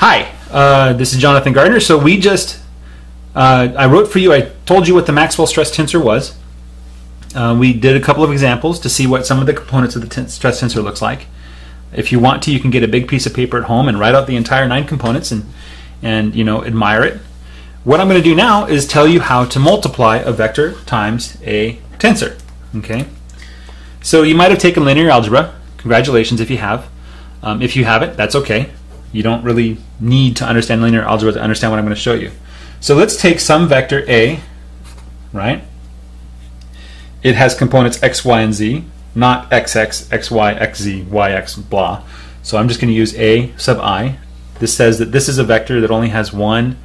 Hi, uh, this is Jonathan Gardner. So we just, uh, I wrote for you, I told you what the Maxwell stress tensor was. Uh, we did a couple of examples to see what some of the components of the ten- stress tensor looks like. If you want to, you can get a big piece of paper at home and write out the entire nine components and, and you know, admire it. What I'm going to do now is tell you how to multiply a vector times a tensor. Okay. So you might have taken linear algebra. Congratulations if you have. Um, if you haven't, that's okay. You don't really need to understand linear algebra to understand what I'm going to show you. So let's take some vector A, right? It has components x, y, and z, not xx, xy, xz, yx, blah. So I'm just going to use A sub i. This says that this is a vector that only has one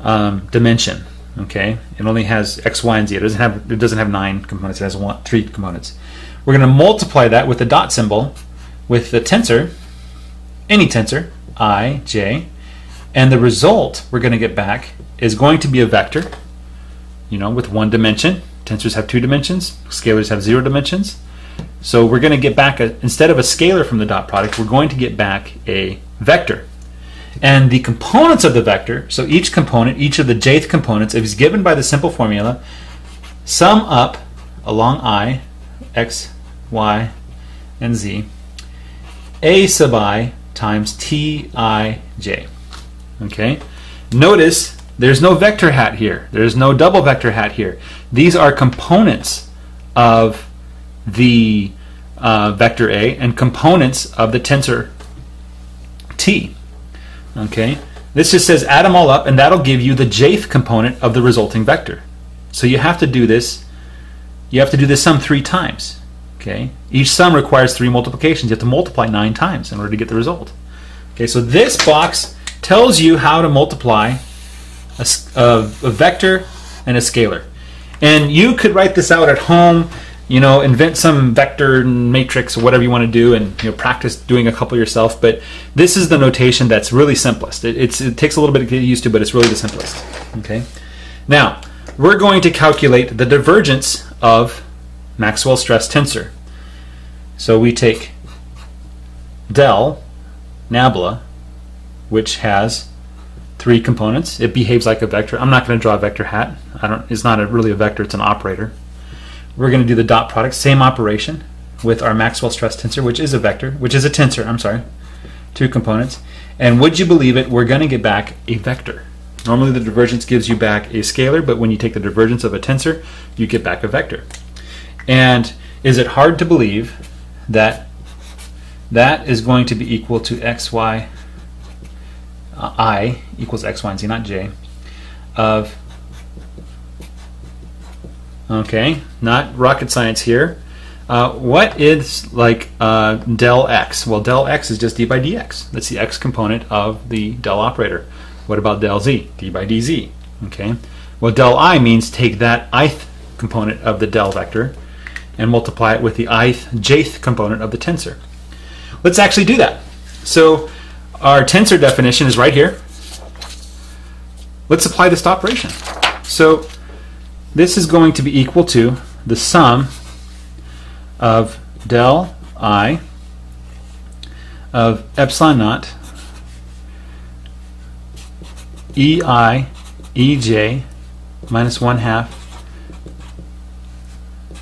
um, dimension. Okay, it only has x, y, and z. It doesn't have it doesn't have nine components. It has one, three components. We're going to multiply that with the dot symbol with the tensor, any tensor, i, j, and the result we're going to get back is going to be a vector, you know, with one dimension. Tensors have two dimensions. Scalars have zero dimensions. So we're going to get back a, instead of a scalar from the dot product, we're going to get back a vector. And the components of the vector, so each component, each of the jth components, is given by the simple formula, sum up along i, x, y, and z, a sub i times t i j. Okay? Notice there's no vector hat here. There's no double vector hat here. These are components of the uh, vector A and components of the tensor T. Okay? This just says add them all up and that'll give you the jth component of the resulting vector. So you have to do this you have to do this sum three times. Okay? Each sum requires three multiplications. You have to multiply nine times in order to get the result. Okay, so this box tells you how to multiply a, a, a vector and a scalar. And you could write this out at home, you know, invent some vector matrix or whatever you want to do and you know practice doing a couple yourself, but this is the notation that's really simplest. It, it takes a little bit to get used to, but it's really the simplest. Okay? Now, we're going to calculate the divergence of Maxwell's stress tensor. So we take del nabla, which has three components. It behaves like a vector. I'm not going to draw a vector hat. I don't. It's not a, really a vector. It's an operator. We're going to do the dot product, same operation with our Maxwell stress tensor, which is a vector, which is a tensor. I'm sorry, two components. And would you believe it? We're going to get back a vector. Normally, the divergence gives you back a scalar, but when you take the divergence of a tensor, you get back a vector. And is it hard to believe that that is going to be equal to x, y, uh, i equals x, y, and z, not j, of, okay, not rocket science here. Uh, what is like uh, del x? Well, del x is just d by dx. That's the x component of the del operator. What about del z? d by dz. Okay. Well, del i means take that ith component of the del vector and multiply it with the ith jth component of the tensor. Let's actually do that. So our tensor definition is right here. Let's apply this operation. So this is going to be equal to the sum of del i of epsilon naught ei ej minus 1 half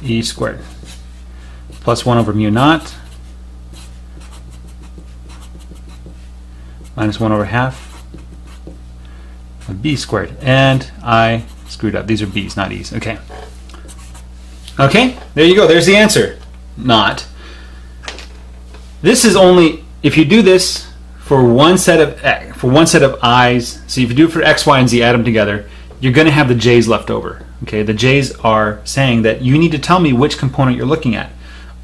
e squared plus 1 over mu naught minus 1 over half of b squared. And I screwed up. These are b's, not e's. Okay. Okay, there you go. There's the answer. Not. This is only, if you do this for one set of for one set of i's, so if you do it for x, y, and z, add them together, you're going to have the j's left over. Okay, the j's are saying that you need to tell me which component you're looking at.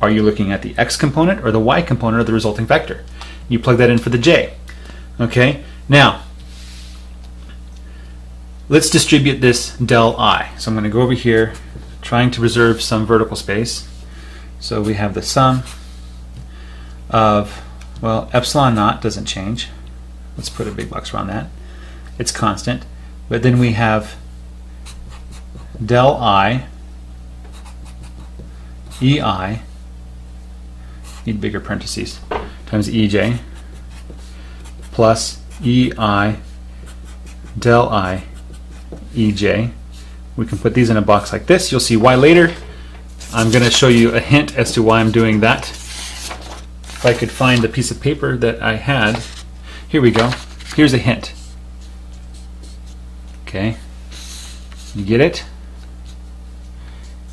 Are you looking at the x component or the y component of the resulting vector? You plug that in for the j. Okay, now let's distribute this del i. So I'm going to go over here, trying to reserve some vertical space. So we have the sum of, well, epsilon naught doesn't change. Let's put a big box around that. It's constant. But then we have del i, ei, need bigger parentheses, times ej, plus EI del I EJ. We can put these in a box like this. You'll see why later. I'm going to show you a hint as to why I'm doing that. If I could find the piece of paper that I had. Here we go. Here's a hint. Okay. You get it?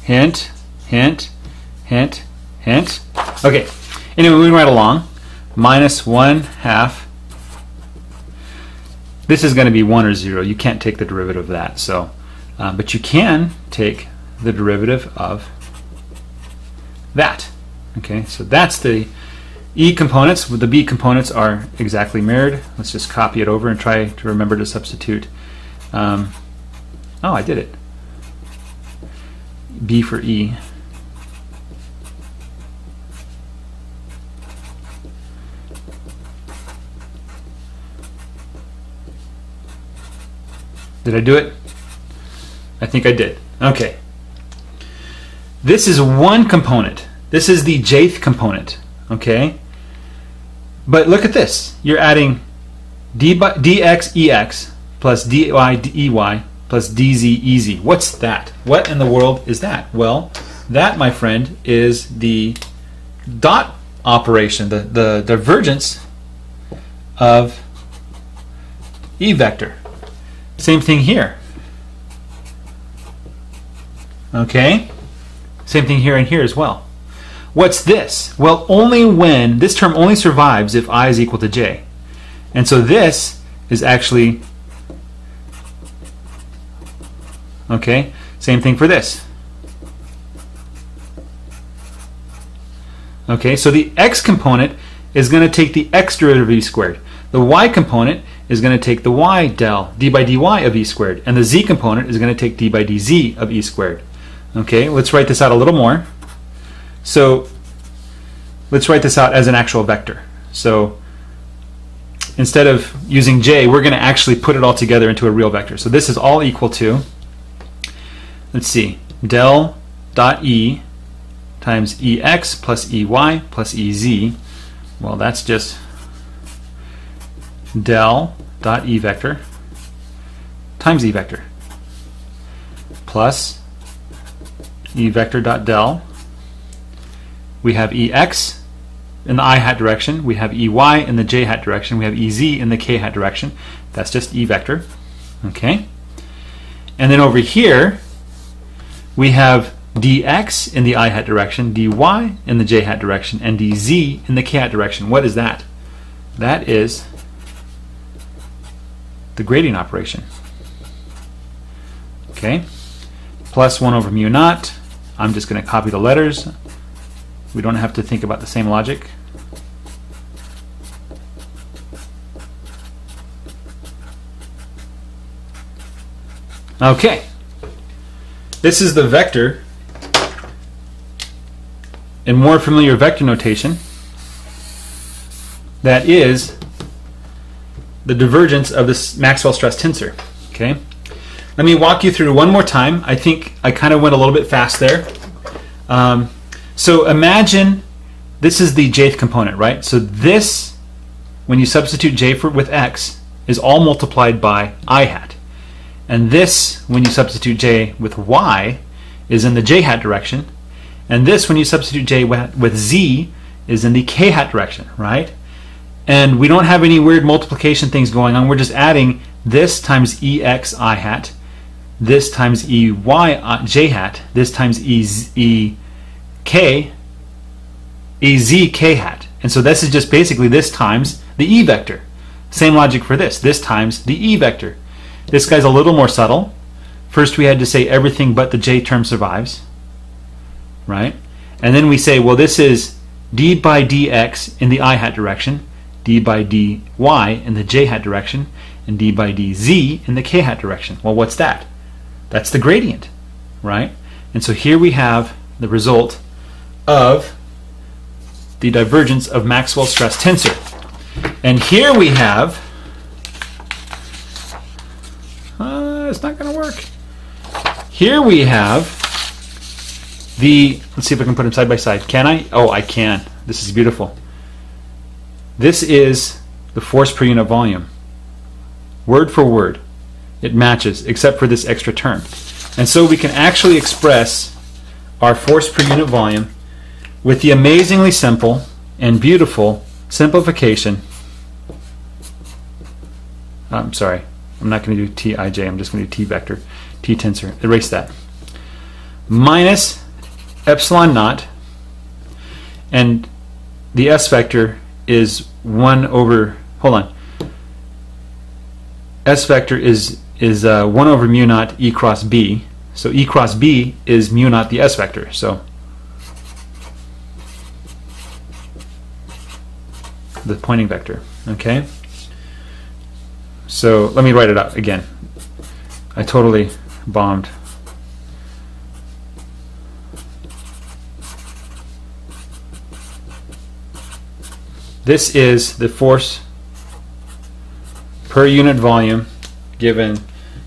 Hint, hint, hint, hint. Okay. Anyway, moving right along. Minus 1 half. This is going to be 1 or 0. You can't take the derivative of that. So, uh, But you can take the derivative of that. Okay, so that's the E components. The B components are exactly mirrored. Let's just copy it over and try to remember to substitute. Um, oh, I did it. B for E. Did I do it? I think I did. Okay. This is one component. This is the jth component. Okay? But look at this. You're adding d by, dx ex plus dy ey plus dz ez. What's that? What in the world is that? Well, that, my friend, is the dot operation, the, the divergence of e vector. Same thing here. Okay? Same thing here and here as well. What's this? Well, only when, this term only survives if i is equal to j. And so this is actually, okay, same thing for this. Okay, so the x component is going to take the x derivative of e squared. The y component is going to take the y del, d by dy of e squared. And the z component is going to take d by dz of e squared. Okay, let's write this out a little more. So let's write this out as an actual vector. So instead of using j, we're going to actually put it all together into a real vector. So this is all equal to, let's see, del dot e times ex plus ey plus ez. Well, that's just del dot e vector times e vector plus e vector dot del. We have ex in the i hat direction. We have ey in the j hat direction. We have ez in the k hat direction. That's just e vector. Okay. And then over here, we have dx in the i hat direction, dy in the j hat direction, and dz in the k hat direction. What is that? That is the gradient operation. Okay, plus 1 over mu naught. I'm just going to copy the letters. We don't have to think about the same logic. Okay, this is the vector in more familiar vector notation that is the divergence of this Maxwell stress tensor. Okay, let me walk you through one more time. I think I kind of went a little bit fast there. Um, so imagine this is the jth component, right? So this, when you substitute j for with x, is all multiplied by i hat. And this, when you substitute j with y, is in the j hat direction. And this, when you substitute j with z, is in the k hat direction, right? And we don't have any weird multiplication things going on. We're just adding this times ex i hat, this times ey uh, j hat, this times e, e k, ez k hat. And so this is just basically this times the e vector. Same logic for this. This times the e vector. This guy's a little more subtle. First we had to say everything but the j term survives. Right? And then we say, well, this is d by dx in the i hat direction d by dy in the j hat direction, and d by dz in the k hat direction. Well, what's that? That's the gradient, right? And so here we have the result of the divergence of Maxwell's stress tensor. And here we have, uh, it's not going to work. Here we have the, let's see if I can put them side by side. Can I? Oh, I can. This is beautiful. This is the force per unit volume. word for word. It matches, except for this extra term. And so we can actually express our force per unit volume with the amazingly simple and beautiful simplification. I'm sorry, I'm not going to do Tij, I'm just going to do T vector, T tensor. Erase that. Minus epsilon naught, and the S vector is 1 over, hold on, S vector is, is uh, 1 over mu naught E cross B, so E cross B is mu naught the S vector. So the Poynting vector. Okay. So let me write it out again. I totally bombed. This is the force per unit volume given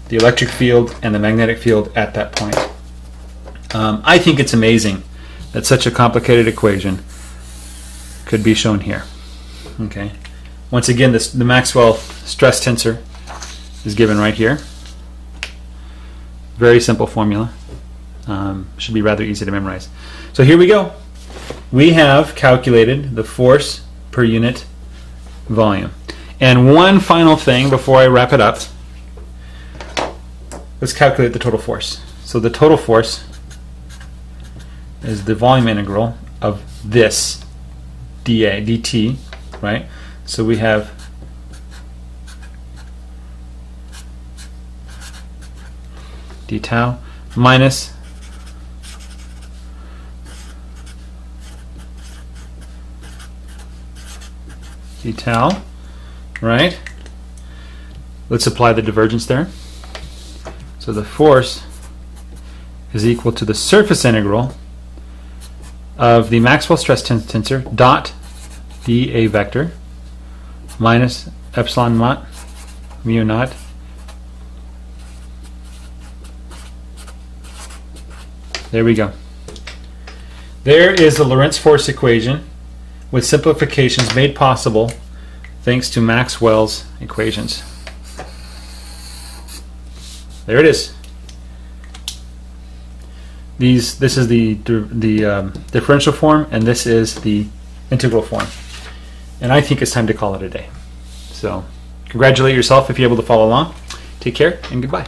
the electric field and the magnetic field at that point. Um, I think it's amazing that such a complicated equation could be shown here. Okay. Once again, this, the Maxwell stress tensor is given right here. Very simple formula. Um, should be rather easy to memorize. So here we go. We have calculated the force per unit volume. And one final thing before I wrap it up. Let's calculate the total force. So the total force is the volume integral of this dA, dt, right? So we have d tau minus d tau, right? Let's apply the divergence there. So the force is equal to the surface integral of the Maxwell stress tensor dot dA vector minus epsilon naught mu naught There we go. There is the Lorentz force equation with simplifications made possible thanks to Maxwell's equations. There it is. These, this is the the um, differential form, and this is the integral form. And I think it's time to call it a day. So, congratulate yourself if you're able to follow along. Take care and goodbye.